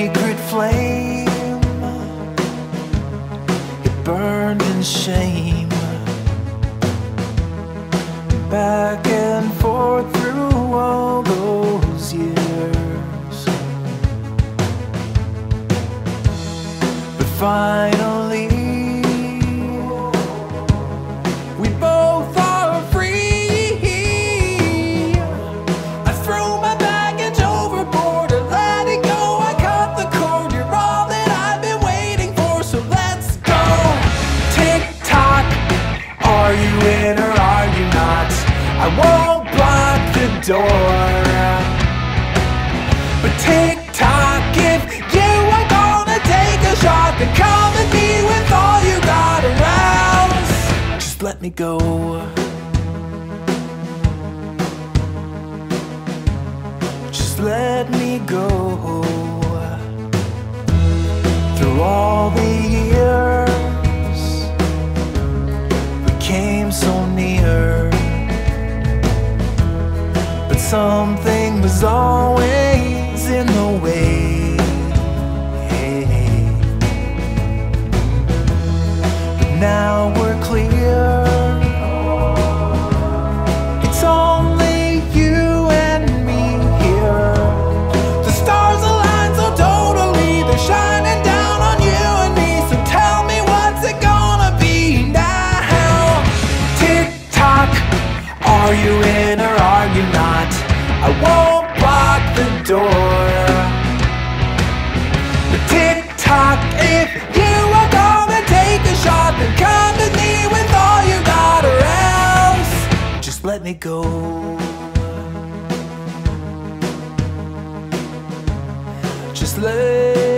secret flame. It burned in shame. Back and forth through all those years. But finally won't block the door. But tick tock, if you are gonna take a shot, then come at me with all you got around. Just let me go. Just let me go. Through all the something was always in the way. But now we're clear. It's only you and me here. The stars align so totally, they're shining down on you and me. So tell me what's it gonna be now? Tick tock, are you I won't block the door. But tick tock, if you are gonna take a shot, then come to me with all you got, or else just let me go. Just let